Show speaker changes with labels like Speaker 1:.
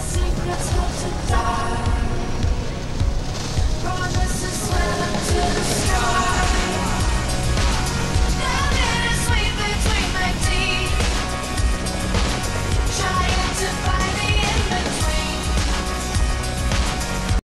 Speaker 1: secrets have to die.